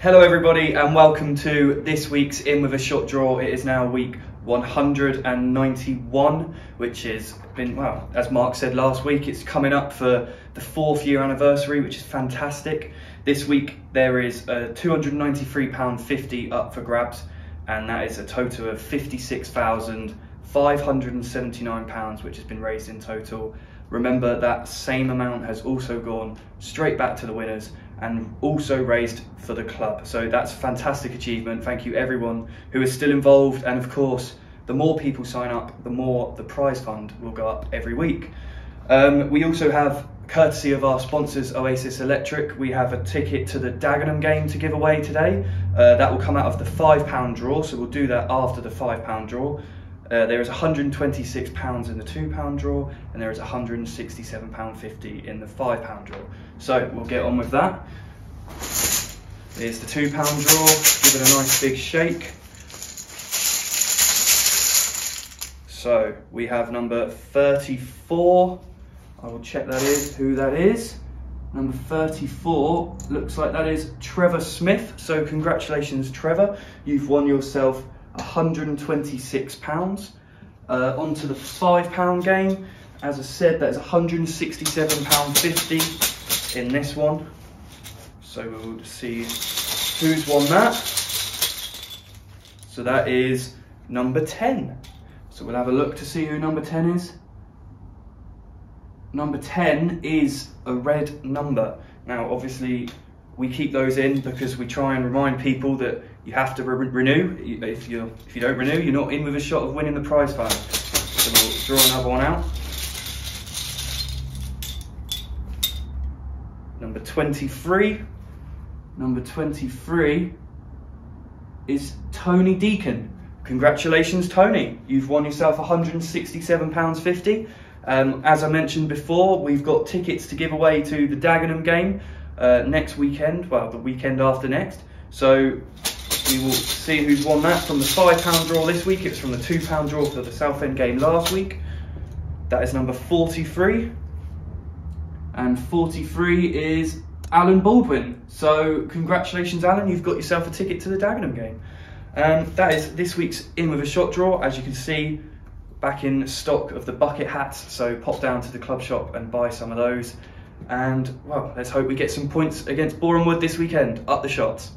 Hello, everybody, and welcome to this week's In with a Shot draw. It is now week 191, which has been, well, as Mark said last week, it's coming up for the fourth year anniversary, which is fantastic. This week there is a £293.50 up for grabs, and that is a total of £56,579, which has been raised in total. Remember that same amount has also gone straight back to the winners and also raised for the club. So that's a fantastic achievement. Thank you everyone who is still involved and of course the more people sign up, the more the prize fund will go up every week. Um, we also have, courtesy of our sponsors Oasis Electric, we have a ticket to the Dagenham game to give away today. Uh, that will come out of the £5 draw, so we'll do that after the £5 draw. Uh, there is £126 in the £2 draw and there is £167.50 in the £5 draw. So we'll get on with that. Here's the £2 draw, give it a nice big shake. So we have number 34. I will check that is who that is. Number 34 looks like that is Trevor Smith. So congratulations, Trevor. You've won yourself £126. Uh, onto the £5 game. As I said, that is £167.50 in this one. So we'll see who's won that. So that is number 10. So we'll have a look to see who number 10 is. Number 10 is a red number. Now, obviously, we keep those in because we try and remind people that you have to re renew. If you if you don't renew, you're not in with a shot of winning the prize fund. So we'll draw another one out. Number 23. Number 23 is Tony Deacon. Congratulations, Tony. You've won yourself £167.50. Um, as I mentioned before, we've got tickets to give away to the Dagenham game uh, next weekend, well, the weekend after next. So we will see who's won that from the £5 draw this week. It's from the £2 draw for the Southend game last week. That is number 43. And 43 is Alan Baldwin. So congratulations, Alan. You've got yourself a ticket to the Dagenham game. Um, that is this week's In With A Shot draw. As you can see, back in stock of the bucket hats. So pop down to the club shop and buy some of those. And, well, let's hope we get some points against Borehamwood this weekend. Up the shots.